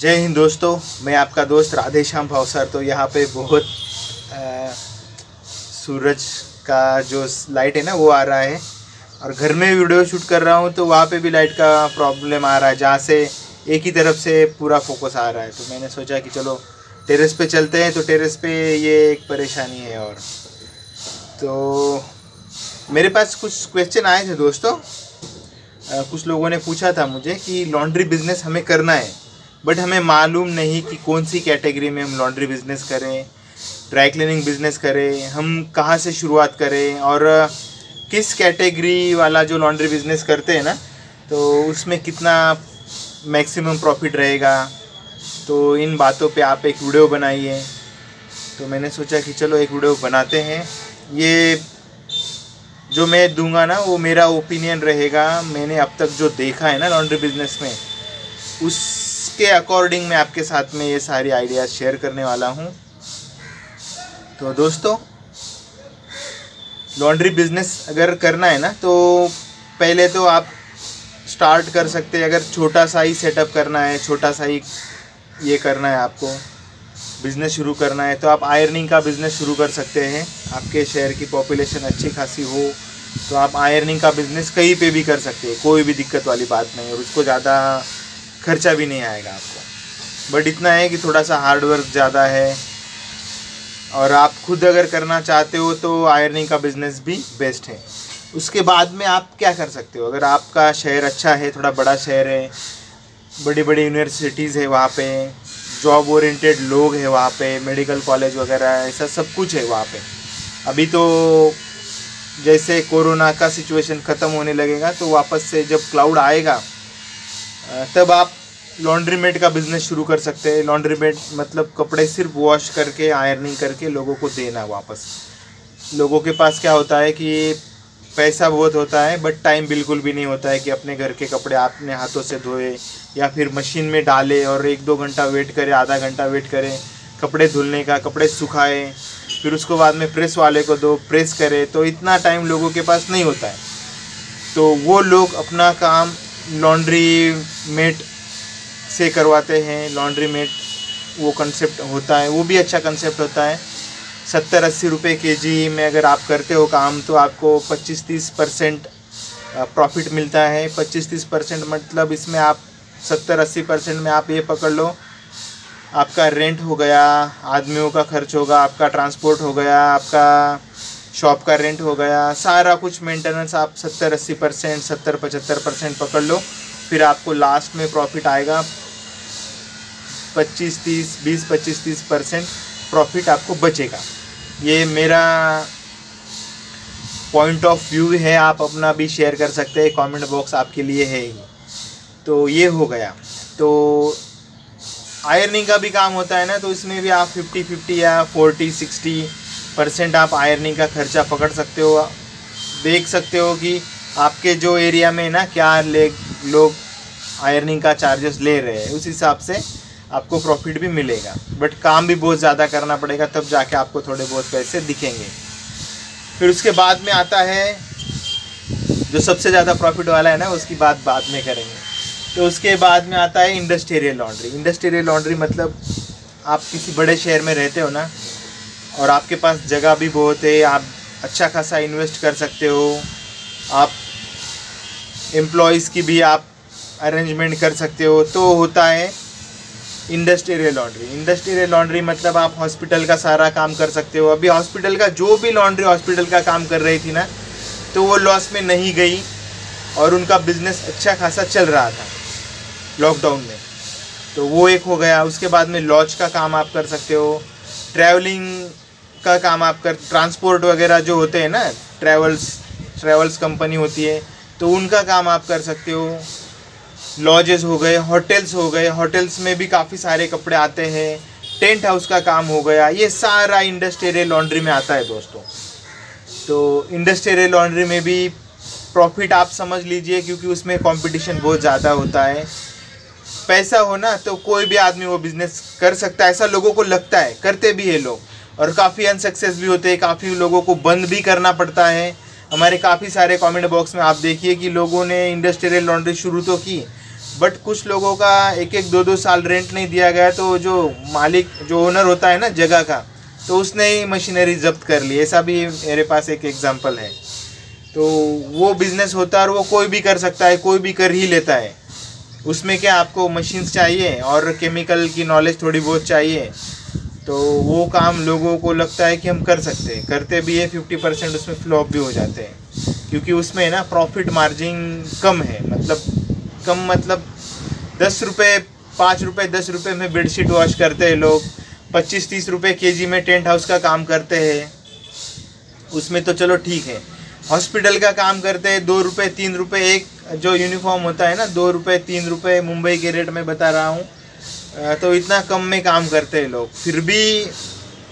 जय हिंद दोस्तों मैं आपका दोस्त राधे श्याम भावसर। तो यहाँ पे बहुत आ, सूरज का जो लाइट है ना वो आ रहा है। और घर में वीडियो शूट कर रहा हूँ तो वहाँ पे भी लाइट का प्रॉब्लम आ रहा है जहाँ से एक ही तरफ़ से पूरा फोकस आ रहा है। तो मैंने सोचा कि चलो टेरेस पे चलते हैं तो टेरेस पे ये एक परेशानी है और। तो मेरे पास कुछ क्वेश्चन आए थे दोस्तों। आ, कुछ लोगों ने पूछा था मुझे कि लॉन्ड्री बिज़नेस हमें करना है। बट हमें मालूम नहीं कि कौन सी कैटेगरी में हम लॉन्ड्री बिज़नेस करें ड्राई क्लीनिंग बिज़नेस करें, हम कहाँ से शुरुआत करें और किस कैटेगरी वाला जो लॉन्ड्री बिज़नेस करते हैं ना तो उसमें कितना मैक्सिमम प्रॉफिट रहेगा। तो इन बातों पे आप एक वीडियो बनाइए। तो मैंने सोचा कि चलो एक वीडियो बनाते हैं। ये जो मैं दूँगा ना, वो मेरा ओपिनियन रहेगा। मैंने अब तक जो देखा है ना लॉन्ड्री बिज़नेस में उसके अकॉर्डिंग मैं आपके साथ में ये सारी आइडियाज़ शेयर करने वाला हूँ। तो दोस्तों लॉन्ड्री बिज़नेस अगर करना है ना तो पहले तो आप स्टार्ट कर सकते हैं। अगर छोटा सा ही सेटअप करना है, छोटा सा ही ये करना है आपको बिज़नेस शुरू करना है तो आप आयरनिंग का बिज़नेस शुरू कर सकते हैं। आपके शहर की पॉपुलेशन अच्छी खासी हो तो आप आयरनिंग का बिज़नेस कहीं पे भी कर सकते हैं। कोई भी दिक्कत वाली बात नहीं और उसको ज़्यादा खर्चा भी नहीं आएगा आपको। बट इतना है कि थोड़ा सा हार्ड वर्क ज़्यादा है। और आप खुद अगर करना चाहते हो तो आयरनिंग का बिज़नेस भी बेस्ट है। उसके बाद में आप क्या कर सकते हो? अगर आपका शहर अच्छा है, थोड़ा बड़ा शहर है बड़ी बड़ी यूनिवर्सिटीज़ है वहाँ पे जॉब ओरिएंटेड लोग हैं वहाँ पे मेडिकल कॉलेज वगैरह, ऐसा सब कुछ है वहाँ पे। अभी तो जैसे कोरोना का सिचुएशन ख़त्म होने लगेगा तो वापस से जब क्लाउड आएगा तब आप लॉन्ड्री मेड का बिज़नेस शुरू कर सकते हैं। लॉन्ड्री मेड मतलब कपड़े सिर्फ़ वॉश करके आयरनिंग करके लोगों को देना वापस। लोगों के पास क्या होता है कि पैसा बहुत होता है बट टाइम बिल्कुल भी नहीं होता है कि अपने घर के कपड़े अपने हाथों से धोए या फिर मशीन में डाले और एक दो घंटा वेट करें, आधा घंटा वेट करें, कपड़े धुलने का, कपड़े सुखाए, फिर उसको बाद में प्रेस वाले को दो प्रेस करे तो इतना टाइम लोगों के पास नहीं होता है। तो वो लोग अपना काम लॉन्ड्री मेट से करवाते हैं। लॉन्ड्री मेट वो कंसेप्ट होता है, वो भी अच्छा कंसेप्ट होता है। सत्तर अस्सी रुपये के जी में अगर आप करते हो काम तो आपको पच्चीस तीस परसेंट प्रॉफिट मिलता है। पच्चीस तीस परसेंट मतलब इसमें आप सत्तर अस्सी परसेंट में आप ये पकड़ लो, आपका रेंट हो गया, आदमियों का खर्च होगा, आपका ट्रांसपोर्ट हो गया, आपका शॉप का रेंट हो गया, सारा कुछ मेंटेनेंस आप सत्तर अस्सी परसेंट, सत्तर पचहत्तर परसेंट पकड़ लो, फिर आपको लास्ट में प्रॉफिट आएगा पच्चीस तीस बीस पच्चीस तीस परसेंट प्रॉफिट आपको बचेगा। ये मेरा पॉइंट ऑफ़ व्यू है, आप अपना भी शेयर कर सकते हैं कमेंट बॉक्स आपके लिए है ही। तो ये हो गया। तो आयरनिंग का भी काम होता है ना तो इसमें भी आप फिफ्टी फिफ्टी या फोर्टी सिक्सटी परसेंट आप आयरनिंग का खर्चा पकड़ सकते हो। देख सकते हो कि आपके जो एरिया में ना क्या ले, लोग आयरनिंग का चार्जेस ले रहे हैं, उस हिसाब से आपको प्रॉफिट भी मिलेगा। बट काम भी बहुत ज़्यादा करना पड़ेगा, तब जाके आपको थोड़े बहुत पैसे दिखेंगे। फिर उसके बाद में आता है, जो सबसे ज़्यादा प्रॉफिट वाला है ना, उसकी बात बाद में करेंगे। तो उसके बाद में आता है इंडस्ट्रियल लॉन्ड्री इंडस्ट्रियल लॉन्ड्री मतलब आप किसी बड़े शहर में रहते हो ना और आपके पास जगह भी बहुत है, आप अच्छा खासा इन्वेस्ट कर सकते हो। आप एम्प्लॉयज़ की भी आप अरेंजमेंट कर सकते हो। तो होता है इंडस्ट्रियल लॉन्ड्री इंडस्ट्रियल लॉन्ड्री मतलब आप हॉस्पिटल का सारा काम कर सकते हो। अभी हॉस्पिटल का जो भी लॉन्ड्री हॉस्पिटल का काम कर रही थी ना तो वो लॉस में नहीं गई और उनका बिज़नेस अच्छा खासा चल रहा था लॉकडाउन में। तो वो एक हो गया। उसके बाद में लॉज का काम आप कर सकते हो। ट्रैवलिंग का काम आप कर ट्रांसपोर्ट वगैरह जो होते हैं ना ट्रैवल्स ट्रैवल्स कंपनी होती है तो उनका काम आप कर सकते हो। लॉजेस हो गए होटल्स हो गए होटल्स में भी काफ़ी सारे कपड़े आते हैं। टेंट हाउस का काम हो गया, ये सारा इंडस्ट्रियल लॉन्ड्री में आता है दोस्तों। तो इंडस्ट्रियल लॉन्ड्री में भी प्रॉफिट आप समझ लीजिए, क्योंकि उसमें कंपटीशन बहुत ज़्यादा होता है। पैसा हो ना तो कोई भी आदमी वो बिज़नेस कर सकता है, ऐसा लोगों को लगता है, करते भी है लोग। और काफ़ी अनसक्सेस भी होते हैं, काफ़ी लोगों को बंद भी करना पड़ता है। हमारे काफ़ी सारे कमेंट बॉक्स में आप देखिए कि लोगों ने इंडस्ट्रियल लॉन्ड्री शुरू तो की बट कुछ लोगों का एक एक दो दो साल रेंट नहीं दिया गया तो जो मालिक, जो ओनर होता है ना, जगह का तो उसने ही मशीनरी जब्त कर ली। ऐसा भी मेरे पास एक एग्जांपल है। तो वो बिज़नेस होता है और वो कोई भी कर सकता है, कोई भी कर ही लेता है। उसमें क्या आपको मशीन्स चाहिए और केमिकल की नॉलेज थोड़ी बहुत चाहिए? तो वो काम लोगों को लगता है कि हम कर सकते हैं। करते भी है फिफ्टी परसेंट उसमें फ्लॉप भी हो जाते हैं। क्योंकि उसमें ना प्रॉफिट मार्जिन कम है। मतलब कम मतलब दस रुपये पाँच रुपये दस रुपये में बेडशीट वॉश करते हैं लोग। पच्चीस, तीस रुपये के जी में टेंट हाउस का काम करते हैं। उसमें तो चलो ठीक है। हॉस्पिटल का काम करते हैं, दो रुपये तीन रुपये एक जो यूनिफॉर्म होता है ना, दो रुपये तीन रुपये मुंबई के रेट में बता रहा हूँ तो इतना कम में काम करते हैं लोग। फिर भी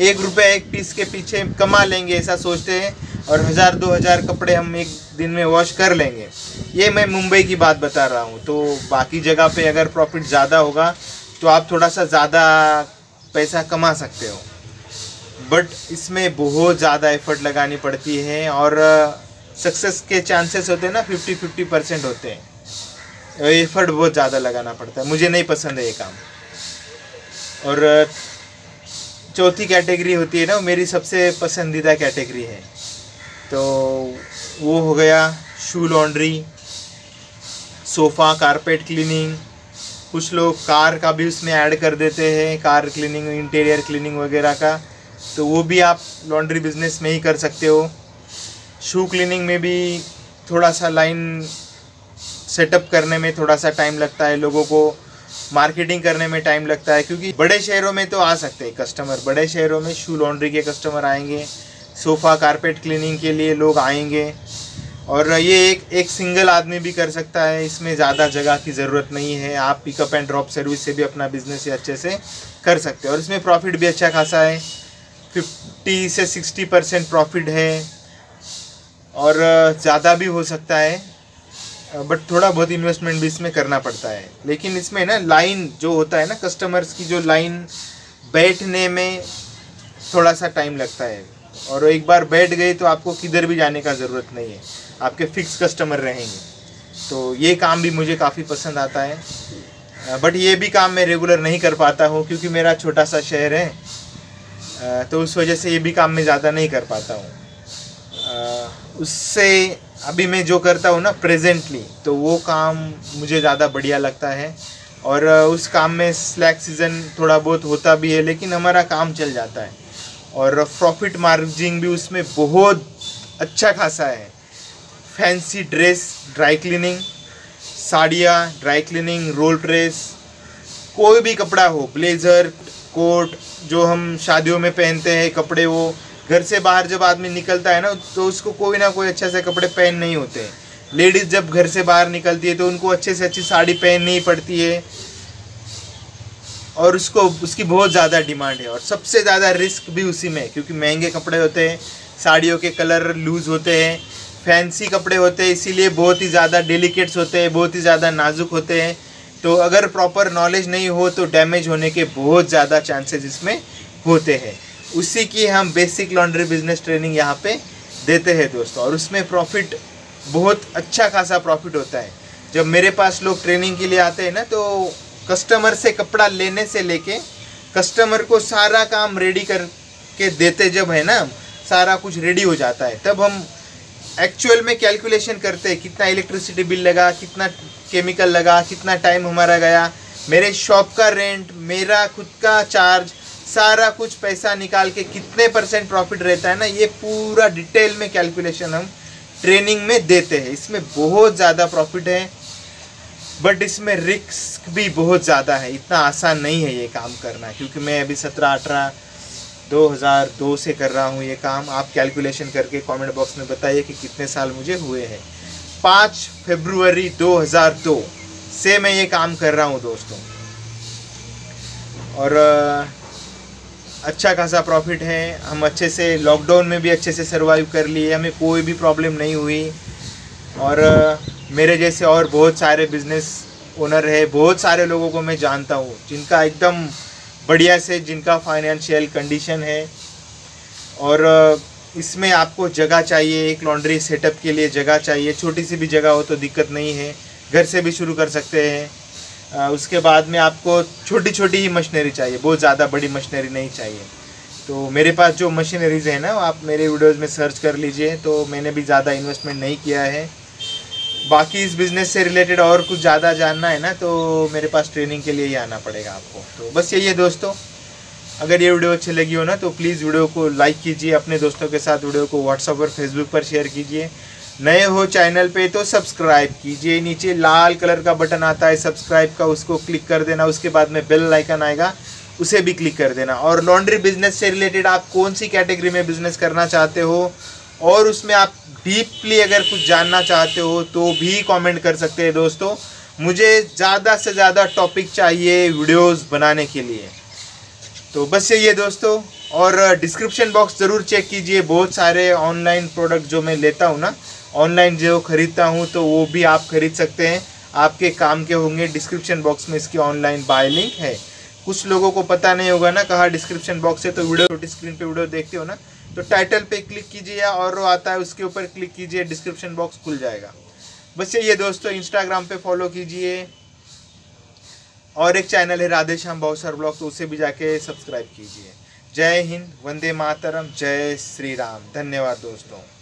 एक रुपये एक पीस के पीछे कमा लेंगे ऐसा सोचते हैं, और हज़ार, दो हज़ार कपड़े हम एक दिन में वॉश कर लेंगे। ये मैं मुंबई की बात बता रहा हूँ। तो बाकी जगह पे अगर प्रॉफिट ज़्यादा होगा तो आप थोड़ा सा ज़्यादा पैसा कमा सकते हो। बट इसमें बहुत ज़्यादा एफर्ट लगानी पड़ती है, और सक्सेस के चांसेस होते हैं ना फिफ्टी फिफ्टी परसेंट होते हैं। एफर्ट बहुत ज़्यादा लगाना पड़ता है। मुझे नहीं पसंद है ये काम। और, चौथी कैटेगरी होती है ना मेरी सबसे पसंदीदा कैटेगरी है। तो वो हो गया shoe laundry sofa carpet cleaning कुछ लोग कार का भी उसमें ऐड कर देते हैं कार क्लीनिंग इंटीरियर क्लीनिंग वगैरह का। तो वो भी आप लॉन्ड्री बिज़नेस में ही कर सकते हो। शू क्लीनिंग में भी थोड़ा सा लाइन सेटअप करने में थोड़ा सा टाइम लगता है, लोगों को मार्केटिंग करने में टाइम लगता है, क्योंकि बड़े शहरों में तो आ सकते हैं कस्टमर बड़े शहरों में शू लॉन्ड्री के कस्टमर आएँगे सोफ़ा कारपेट क्लीनिंग के लिए लोग आएँगे, और ये एक एक सिंगल आदमी भी कर सकता है, इसमें ज़्यादा जगह की ज़रूरत नहीं है, आप पिकअप एंड ड्रॉप सर्विस से भी अपना बिज़नेस अच्छे से कर सकते हैं, और इसमें प्रॉफिट भी अच्छा खासा है फिफ्टी से सिक्सटी परसेंट प्रॉफिट है। और ज़्यादा भी हो सकता है बट थोड़ा बहुत इन्वेस्टमेंट भी इसमें करना पड़ता है। लेकिन इसमें ना लाइन जो होता है ना कस्टमर्स की जो लाइन बैठने में थोड़ा सा टाइम लगता है। और एक बार बैठ गए तो आपको किधर भी जाने का ज़रूरत नहीं है। आपके फिक्स कस्टमर रहेंगे। तो ये काम भी मुझे काफ़ी पसंद आता है। बट ये भी काम मैं रेगुलर नहीं कर पाता हूँ, क्योंकि मेरा छोटा सा शहर है। तो उस वजह से ये भी काम मैं ज़्यादा नहीं कर पाता हूँ। उससे अभी मैं जो करता हूँ ना प्रेजेंटली तो वो काम मुझे ज़्यादा बढ़िया लगता है। और उस काम में स्लैक सीज़न थोड़ा बहुत होता भी है, लेकिन हमारा काम चल जाता है। और प्रॉफिट मार्जिन भी उसमें बहुत अच्छा खासा है। फैंसी ड्रेस ड्राई क्लीनिंग साड़ियाँ ड्राई क्लीनिंग रोल प्रेस कोई भी कपड़ा हो ब्लेज़र कोट जो हम शादियों में पहनते हैं, कपड़े वो घर से बाहर जब आदमी निकलता है ना तो उसको कोई ना कोई अच्छे से कपड़े पहन नहीं होते। लेडीज़ जब घर से बाहर निकलती है तो उनको अच्छे से अच्छी साड़ी पहननी पड़ती है। और उसको, उसकी बहुत ज़्यादा डिमांड है, और सबसे ज़्यादा रिस्क भी उसी में है, क्योंकि महँगे कपड़े होते हैं, साड़ियों के कलर लूज़ होते हैं फैंसी कपड़े होते हैं, इसीलिए बहुत ही ज़्यादा डेलिकेट्स होते हैं, बहुत ही ज़्यादा नाजुक होते हैं। तो अगर प्रॉपर नॉलेज नहीं हो तो डैमेज होने के बहुत ज़्यादा चांसेस इसमें होते हैं। उसी की हम बेसिक लॉन्ड्री बिज़नेस ट्रेनिंग यहाँ पे देते हैं दोस्तों। और उसमें प्रॉफिट बहुत अच्छा खासा प्रॉफिट होता है। जब मेरे पास लोग ट्रेनिंग के लिए आते हैं ना तो कस्टमर से कपड़ा लेने से लेके कस्टमर को सारा काम रेडी करके देते जब है ना, सारा कुछ रेडी हो जाता है। तब हम एक्चुअल में कैलकुलेशन करते हैं, कितना इलेक्ट्रिसिटी बिल लगा, कितना केमिकल लगा, कितना टाइम हमारा गया। मेरे शॉप का रेंट मेरा खुद का चार्ज सारा कुछ पैसा निकाल के कितने परसेंट प्रॉफिट रहता है ना, ये पूरा डिटेल में कैलकुलेशन हम ट्रेनिंग में देते हैं। इसमें बहुत ज़्यादा प्रॉफिट है, बट इसमें रिस्क भी बहुत ज़्यादा है। इतना आसान नहीं है ये काम करना, क्योंकि मैं अभी सत्रह अठारह दो हज़ार दो से कर रहा हूँ ये काम। आप कैलकुलेशन करके कमेंट बॉक्स में बताइए कि कितने साल मुझे हुए हैं। पाँच फेब्रुवरी 2002 से मैं ये काम कर रहा हूँ दोस्तों। और अच्छा खासा प्रॉफिट है। हम अच्छे से लॉकडाउन में भी अच्छे से सर्वाइव कर लिए। हमें कोई भी प्रॉब्लम नहीं हुई। और मेरे जैसे और बहुत सारे बिज़नेस ओनर है। बहुत सारे लोगों को मैं जानता हूँ, जिनका एकदम बढ़िया से, जिनका फाइनेंशियल कंडीशन है। और इसमें आपको जगह चाहिए, एक लॉन्ड्री सेटअप के लिए जगह चाहिए। छोटी सी भी जगह हो तो दिक्कत नहीं है। घर से भी शुरू कर सकते हैं। उसके बाद में आपको छोटी छोटी ही मशीनरी चाहिए, बहुत ज़्यादा बड़ी मशीनरी नहीं चाहिए। तो मेरे पास जो मशीनरीज है ना, आप मेरे वीडियोज़ में सर्च कर लीजिए तो मैंने भी ज़्यादा इन्वेस्टमेंट नहीं किया है। बाकी इस बिज़नेस से रिलेटेड और कुछ ज़्यादा जानना है ना तो मेरे पास ट्रेनिंग के लिए ही आना पड़ेगा आपको। तो बस यही है दोस्तों। अगर ये वीडियो अच्छी लगी हो ना तो प्लीज़ वीडियो को लाइक कीजिए, अपने दोस्तों के साथ वीडियो को व्हाट्सअप और फेसबुक पर शेयर कीजिए। नए हो चैनल पे तो सब्सक्राइब कीजिए। नीचे लाल कलर का बटन आता है सब्सक्राइब का, उसको क्लिक कर देना। उसके बाद में बेल आइकन आएगा, उसे भी क्लिक कर देना। और लॉन्ड्री बिज़नेस से रिलेटेड आप कौन सी कैटेगरी में बिज़नेस करना चाहते हो, और उसमें आप डीपली अगर कुछ जानना चाहते हो तो भी कमेंट कर सकते हैं दोस्तों। मुझे ज़्यादा से ज़्यादा टॉपिक चाहिए वीडियोस बनाने के लिए। तो बस यही है दोस्तों, और डिस्क्रिप्शन बॉक्स ज़रूर चेक कीजिए। बहुत सारे ऑनलाइन प्रोडक्ट जो मैं लेता हूँ ना ऑनलाइन जो ख़रीदता हूँ तो वो भी आप खरीद सकते हैं। आपके काम के होंगे डिस्क्रिप्शन बॉक्स में इसकी ऑनलाइन बाय लिंक है। कुछ लोगों को पता नहीं होगा ना कहाँ डिस्क्रिप्शन बॉक्स है तो वीडियो छोटी स्क्रीन पे वीडियो देखते हो ना तो टाइटल पे क्लिक कीजिए या और आता है, उसके ऊपर क्लिक कीजिए, डिस्क्रिप्शन बॉक्स खुल जाएगा। बस है दोस्तों इंस्टाग्राम पे फॉलो कीजिए। और एक चैनल है राधे श्याम बाउसर ब्लॉग तो उसे भी जाके सब्सक्राइब कीजिए। जय हिंद, वंदे मातरम, जय श्री राम। धन्यवाद दोस्तों।